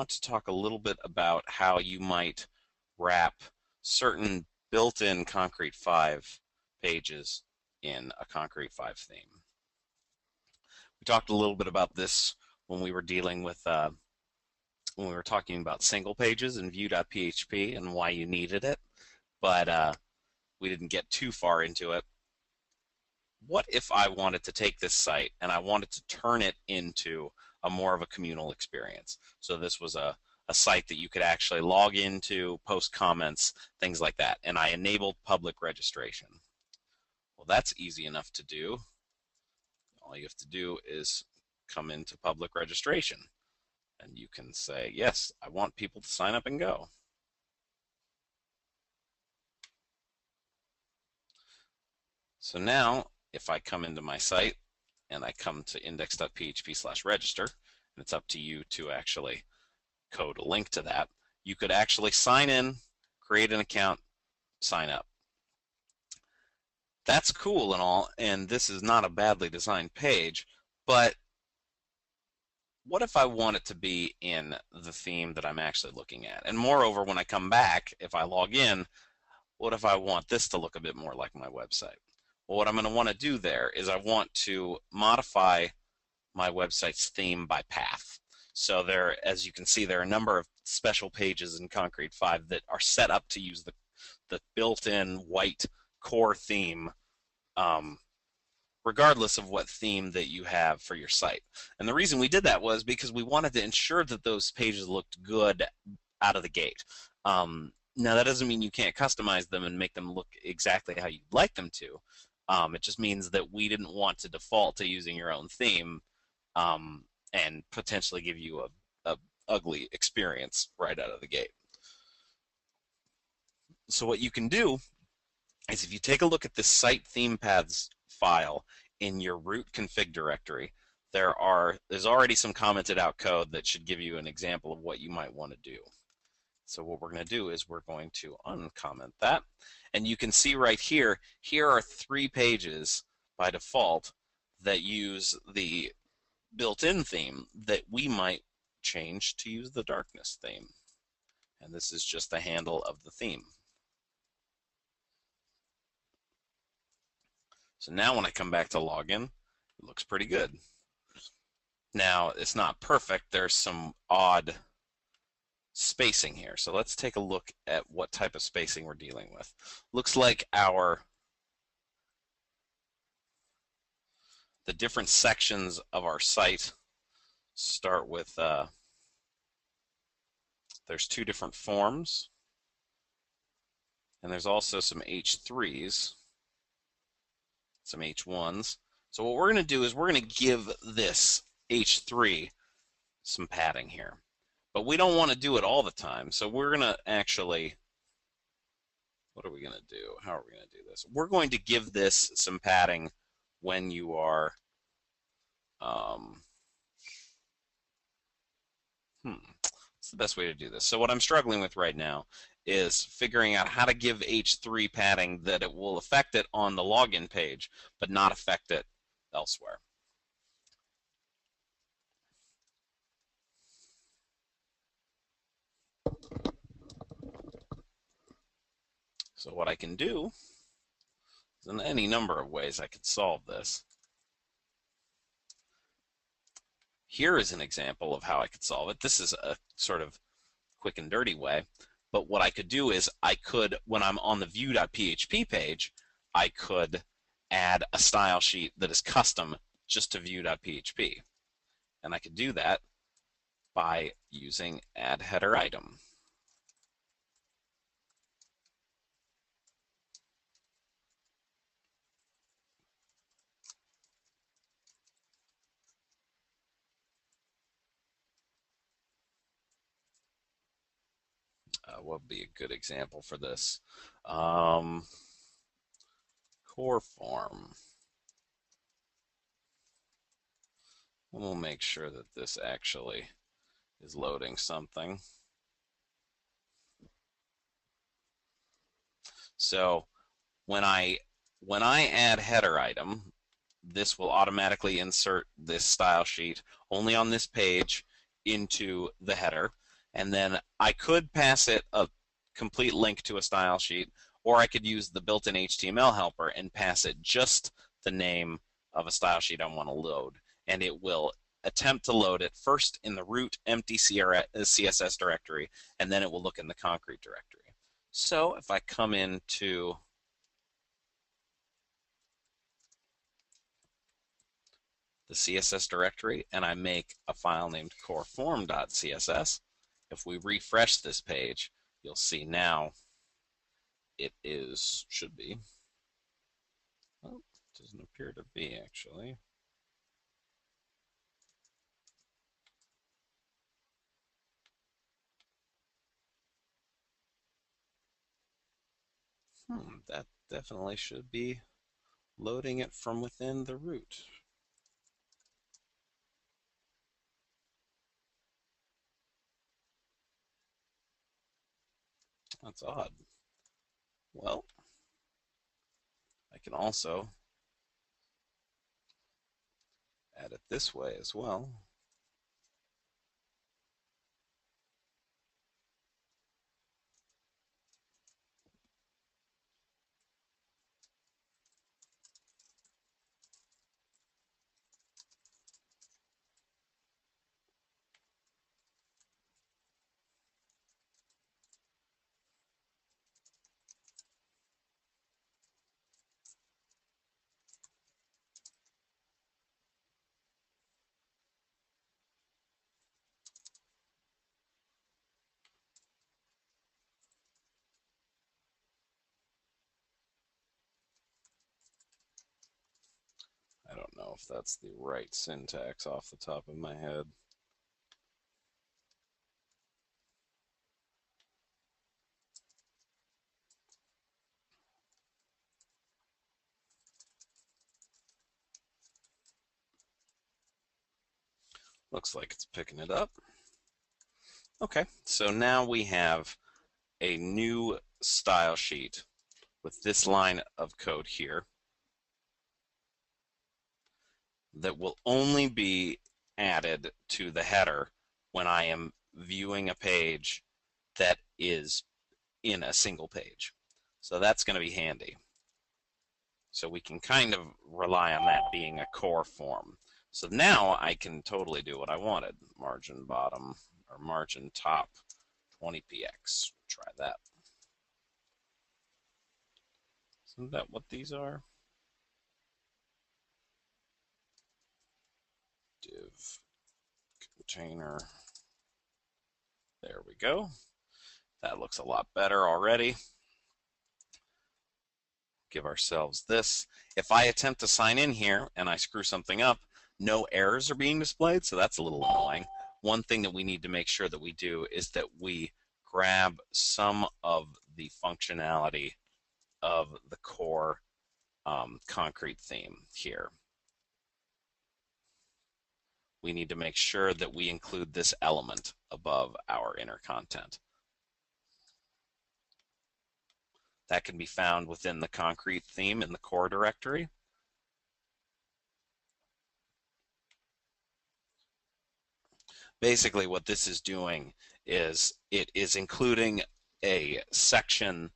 want to talk a little bit about how you might wrap certain built-in Concrete 5 pages in a Concrete 5 theme. We talked a little bit about this when we were dealing with uh, when we were talking about single pages in view.php and why you needed it, but uh, we didn't get too far into it. What if I wanted to take this site and I wanted to turn it into a more of a communal experience? So this was a, a site that you could actually log into, post comments, things like that, and I enabled public registration. Well, that's easy enough to do. All you have to do is come into public registration and you can say, yes, I want people to sign up and go. So now, if I come into my site and I come to index.php slash register, and it's up to you to actually code a link to that, you could actually sign in, create an account, sign up. That's cool and all, and this is not a badly designed page, but what if I want it to be in the theme that I'm actually looking at? And moreover, when I come back, if I log in, what if I want this to look a bit more like my website? Well, what I'm going to want to do there is I want to modify my website's theme by path. So there, as you can see, there are a number of special pages in Concrete 5 that are set up to use the, the built-in white core theme um, regardless of what theme that you have for your site. And the reason we did that was because we wanted to ensure that those pages looked good out of the gate. Um, now that doesn't mean you can't customize them and make them look exactly how you'd like them to. Um, it just means that we didn't want to default to using your own theme um, and potentially give you a, a ugly experience right out of the gate. So what you can do is if you take a look at the site theme paths file in your root config directory, there are there's already some commented out code that should give you an example of what you might want to do. So what we're going to do is we're going to uncomment that. And you can see right here, here are three pages by default that use the built-in theme that we might change to use the darkness theme. And this is just the handle of the theme. So now when I come back to login, it looks pretty good. Now, it's not perfect. There's some odd spacing here. So let's take a look at what type of spacing we're dealing with. Looks like our the different sections of our site start with uh, there's two different forms and there's also some H3s some H1s. So what we're going to do is we're going to give this H3 some padding here. But we don't want to do it all the time. So we're going to actually, what are we going to do? How are we going to do this? We're going to give this some padding when you are, um, hmm, what's the best way to do this? So what I'm struggling with right now is figuring out how to give H3 padding that it will affect it on the login page, but not affect it elsewhere. So what I can do is in any number of ways I could solve this. Here is an example of how I could solve it. This is a sort of quick and dirty way. But what I could do is I could, when I'm on the view.php page, I could add a style sheet that is custom just to view.php. And I could do that by using add header item. uh, what would be a good example for this? Um, core form. And We'll make sure that this actually is loading something. So when I when I add header item, this will automatically insert this style sheet only on this page into the header And then I could pass it a complete link to a style sheet, or I could use the built-in HTML helper and pass it just the name of a style sheet I want to load. And it will attempt to load it first in the root empty CSS uh, directory, and then it will look in the concrete directory. So if I come into the CSS directory and I make a file named coreform.css, if we refresh this page, you'll see now it is, should be, well, it doesn't appear to be actually. Hmm, that definitely should be loading it from within the root. That's odd. Well, I can also add it this way as well. I don't know if that's the right syntax off the top of my head. Looks like it's picking it up. Okay, so now we have a new style sheet with this line of code here that will only be added to the header when I am viewing a page that is in a single page. So that's going to be handy. So we can kind of rely on that being a core form. So now I can totally do what I wanted. Margin bottom or margin top 20px. Try that. Isn't that what these are? Div container. There we go. That looks a lot better already. Give ourselves this. If I attempt to sign in here and I screw something up, no errors are being displayed, so that's a little annoying. One thing that we need to make sure that we do is that we grab some of the functionality of the core um, concrete theme here we need to make sure that we include this element above our inner content. That can be found within the concrete theme in the core directory. Basically what this is doing is it is including a section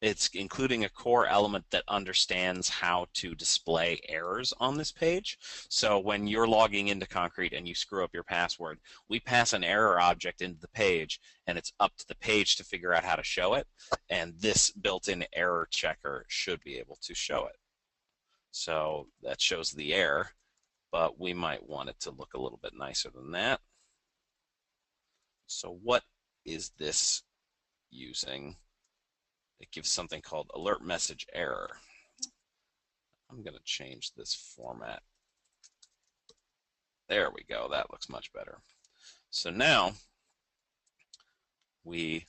it's including a core element that understands how to display errors on this page. So when you're logging into Concrete and you screw up your password, we pass an error object into the page and it's up to the page to figure out how to show it. And this built-in error checker should be able to show it. So that shows the error, but we might want it to look a little bit nicer than that. So what is this using? It gives something called alert message error. I'm going to change this format. There we go. That looks much better. So now we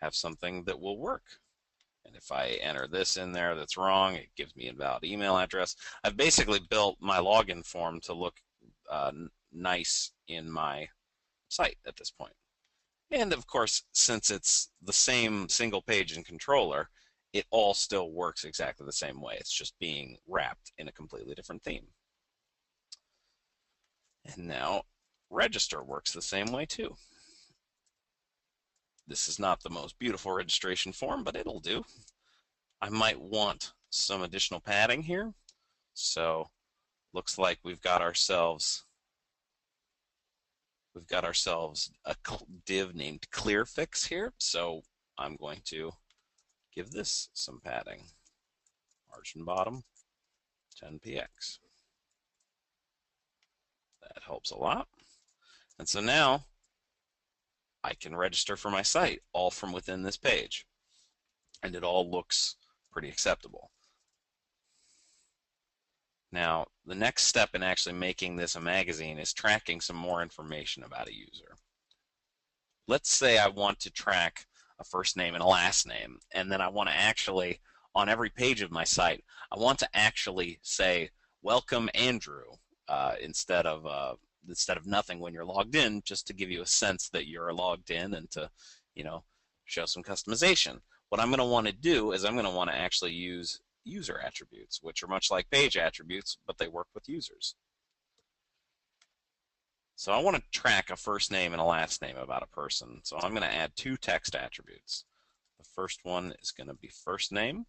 have something that will work. And if I enter this in there that's wrong, it gives me a valid email address. I've basically built my login form to look uh, nice in my site at this point. And of course, since it's the same single page and controller, it all still works exactly the same way. It's just being wrapped in a completely different theme. And now register works the same way too. This is not the most beautiful registration form, but it'll do. I might want some additional padding here. So looks like we've got ourselves we've got ourselves a div named clearfix here. So I'm going to give this some padding. Margin bottom 10px. That helps a lot. And so now I can register for my site all from within this page. And it all looks pretty acceptable. Now, the next step in actually making this a magazine is tracking some more information about a user. Let's say I want to track a first name and a last name, and then I want to actually, on every page of my site, I want to actually say, welcome Andrew, uh, instead of uh, instead of nothing when you're logged in, just to give you a sense that you're logged in and to, you know, show some customization. What I'm going to want to do is I'm going to want to actually use user attributes, which are much like page attributes, but they work with users. So I want to track a first name and a last name about a person. So I'm going to add two text attributes. The first one is going to be first name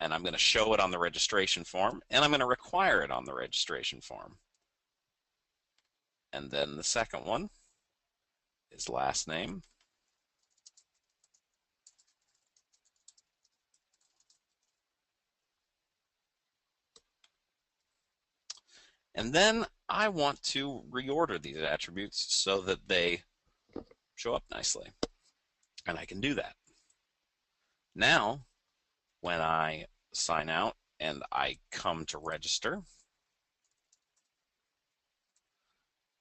and I'm going to show it on the registration form, and I'm going to require it on the registration form. And then the second one is last name. And then I want to reorder these attributes so that they show up nicely. And I can do that. Now, when I sign out and I come to register,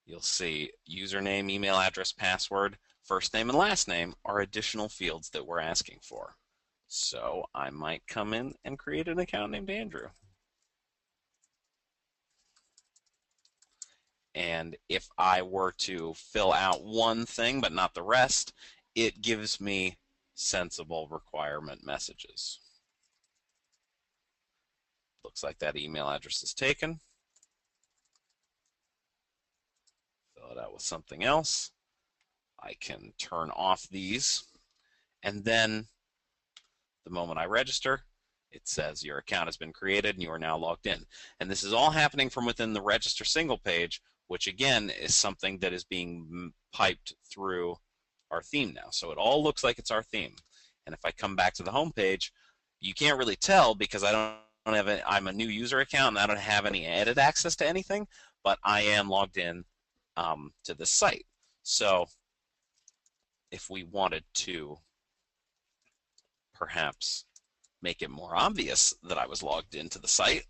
you'll see username, email address, password, first name, and last name are additional fields that we're asking for. So I might come in and create an account named Andrew. And if I were to fill out one thing but not the rest, it gives me sensible requirement messages. Looks like that email address is taken. Fill it out with something else. I can turn off these. And then the moment I register, it says your account has been created and you are now logged in. And this is all happening from within the register single page, which again is something that is being piped through our theme now. So it all looks like it's our theme. And if I come back to the home page, you can't really tell because I don't have a, I'm a new user account and I don't have any edit access to anything, but I am logged in um, to the site. So if we wanted to perhaps make it more obvious that I was logged into the site,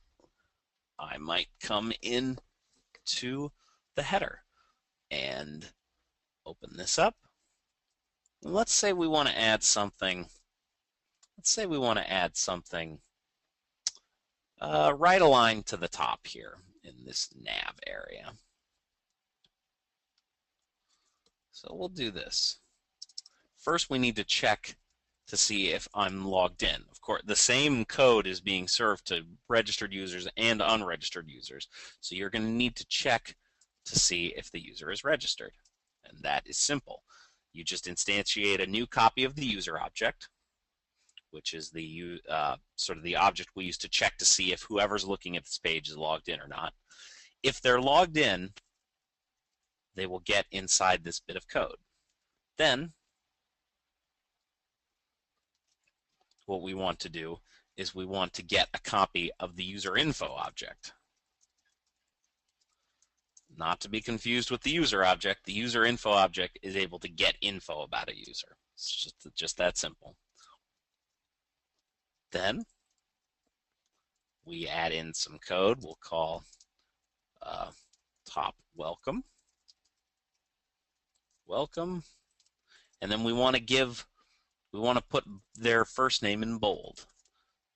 I might come in to the header and open this up. Let's say we want to add something. Let's say we want to add something uh, right aligned to the top here in this nav area. So we'll do this. First, we need to check to see if I'm logged in. Of course, the same code is being served to registered users and unregistered users. So you're going to need to check to see if the user is registered. And that is simple. You just instantiate a new copy of the user object which is the uh, sort of the object we use to check to see if whoever's looking at this page is logged in or not. If they're logged in, they will get inside this bit of code. Then, what we want to do is we want to get a copy of the user info object. Not to be confused with the user object, the user info object is able to get info about a user. It's just, just that simple. Then we add in some code we'll call uh, top welcome. Welcome. And then we want to give, we want to put their first name in bold.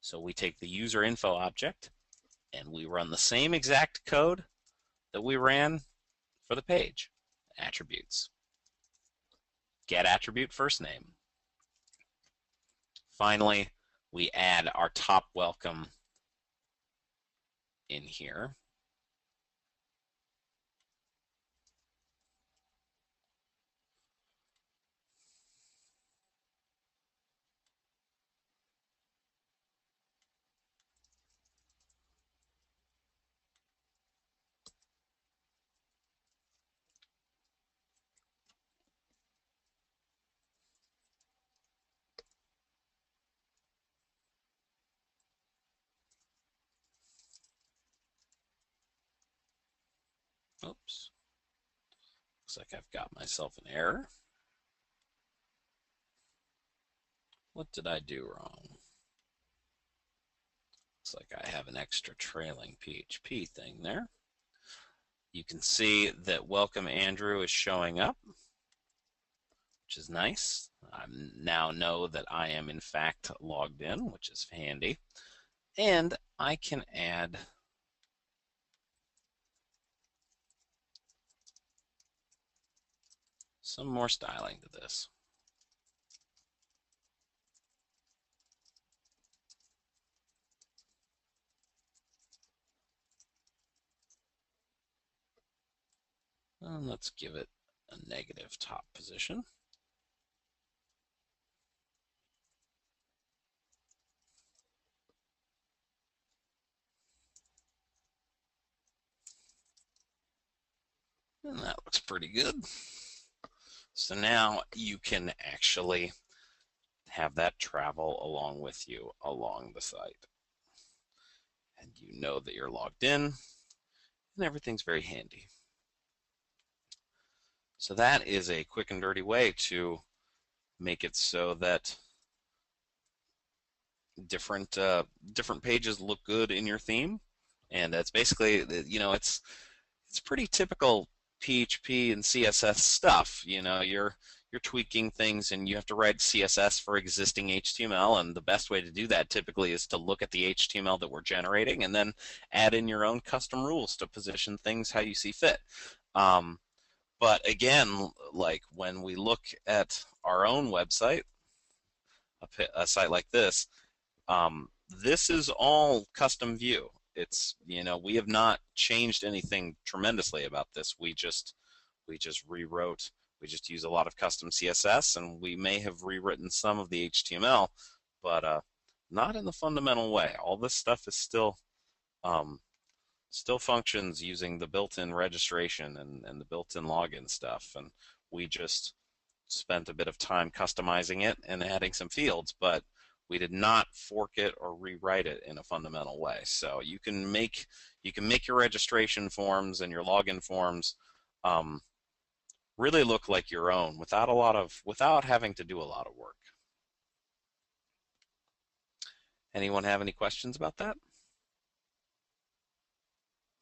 So we take the user info object and we run the same exact code that we ran for the page. Attributes. Get attribute first name. Finally, we add our top welcome in here. Oops. Looks like I've got myself an error. What did I do wrong? Looks like I have an extra trailing PHP thing there. You can see that Welcome Andrew is showing up, which is nice. I now know that I am in fact logged in, which is handy. And I can add some more styling to this. And let's give it a negative top position. And that looks pretty good. So now you can actually have that travel along with you along the site. And you know that you're logged in and everything's very handy. So that is a quick and dirty way to make it so that different uh, different pages look good in your theme, and that's basically you know it's it's pretty typical PHP and CSS stuff. You know, you're you're tweaking things and you have to write CSS for existing HTML and the best way to do that typically is to look at the HTML that we're generating and then add in your own custom rules to position things how you see fit. Um, but again, like when we look at our own website, a, a site like this, um, this is all custom view it's you know we have not changed anything tremendously about this. We just we just rewrote. We just use a lot of custom CSS, and we may have rewritten some of the HTML, but uh, not in the fundamental way. All this stuff is still um, still functions using the built-in registration and, and the built-in login stuff, and we just spent a bit of time customizing it and adding some fields, but we did not fork it or rewrite it in a fundamental way. So you can make you can make your registration forms and your login forms um, really look like your own without a lot of without having to do a lot of work. Anyone have any questions about that?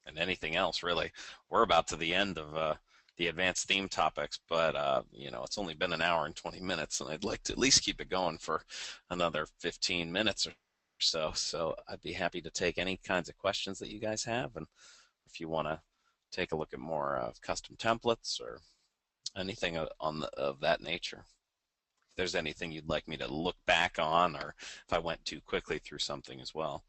And anything else really? We're about to the end of uh, the advanced theme topics, but uh, you know it's only been an hour and 20 minutes, and I'd like to at least keep it going for another 15 minutes or so. So I'd be happy to take any kinds of questions that you guys have, and if you want to take a look at more uh, custom templates or anything on the, of that nature. If there's anything you'd like me to look back on, or if I went too quickly through something as well.